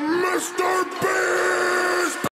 Mr. Bean!